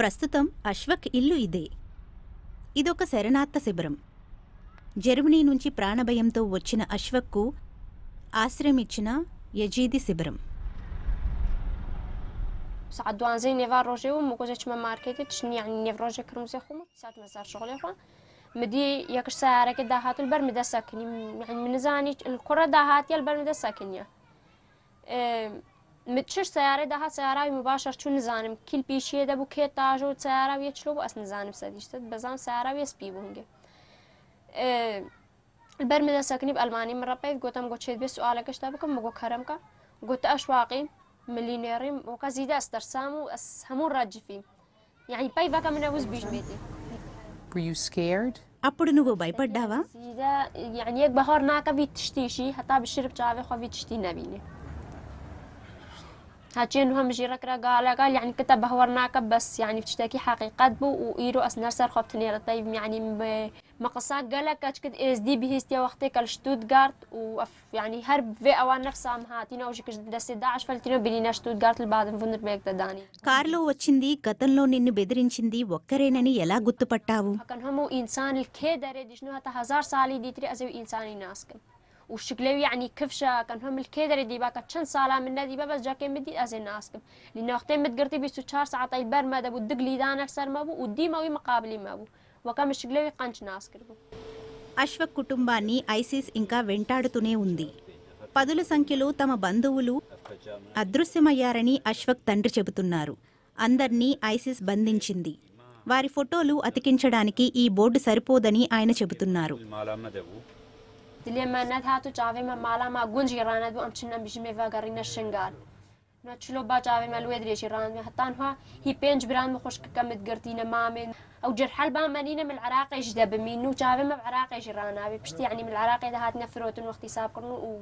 ప్రస్తుతం అశ్వక్ ఇల్లు ఇదే ఇదొక శరణార్థ శిబిరం జర్మనీ నుంచి ప్రాణభయంతో వచ్చిన అశ్వక్కు ఆశ్రయమిచ్చిన యజీది శిబిరం ساعات دوانزي نيفار روجي ومكوزيش ما ماركتي تشني يعني نيف روجي كرمزي خو ساعات مزار شغلي خو مدي ياكش سيارة كده هات البر مدى ساكن يعني من زاني الكرة ده هات يا البر مدى ساكن يا متشش سيارة ده هات سيارة مباشر شو نزانم كل بيشي ده بو كي تاجو سيارة ويتشلو بس نزانم سديش بزام سيارة ويسبي بونجي البر مدى ساكني بألماني مرة بيت قوتم قوت شيد بس سؤالك اشتابكم مقو كرمك قلت أشواقي مليونيرين وكا زيدا استرسامو أس همون راجفين يعني باي فاكا من أوز بيش بيتي Were you scared? అప్పుడు నువ్వు భయపడ్డావా زيدا يعني يك بهار ناكا في تشتيشي حتى بالشرب جافي خو في تشتي نبيني هاتشي انه هم جيرك قال قال يعني كتب بهورناك بس يعني بتشتكي حقيقة بو وإيرو أسنر سر خبتني طيب يعني م- مقصاك قالك كد اس دي بهستيا وقتك الشتوتغارت وف يعني هرب في اوان نفسها هاتينا وجيك دس داعش فلتينا بنينا شتوتغارت البعض فندر بيك تداني కారులో వచ్చింది గతంలో నిన్ను బెదిరించింది ఒక్కరేనని ఎలా గుర్తుపట్టావు كان هم إنسان الكيدر دي شنو هتا هزار سالي دي تري أزوي إنساني ناسكم وشكلي يعني كفشة كان هم الكيدر دي باكا تشن سالا من دي بس جاكي مدي أزي ناسكم لأن وقتين متقرتي بيسو تشار ساعة طيب برما دبو الدقلي دانا سر ما بو ودي ماوي مقابلي ما بو وكان الشكلي قنش ناسكر بو అశ్వక్ కుటుంబాన్ని ఐసిస్ ఇంకా వెంటాడుతూనే ఉంది పదుల సంఖ్యలో తమ బంధువులు అదృశ్యమయ్యారని అశ్వక్ తండ్రి చెబుతున్నారు అందర్నీ ఐసిస్ బంధించింది వారి ఫోటోలు అతికించడానికి ఈ బోర్డు సరిపోదని ఆయన చెబుతున్నారు دلي ما ند هاتو جافي ما مالا ما گونج يرانا دو امچنا بيجمي فاغارينا شنگال نو چلو با ريش يران مي حتى انها هي بينج بران مخوش كم تقرتينا مامن أو جرح البا مانينا من العراق يجدا بمينو جافي ما بعراق يجرانا بشتي يعني من العراق اذا هات نفروت وقت حساب كرنو و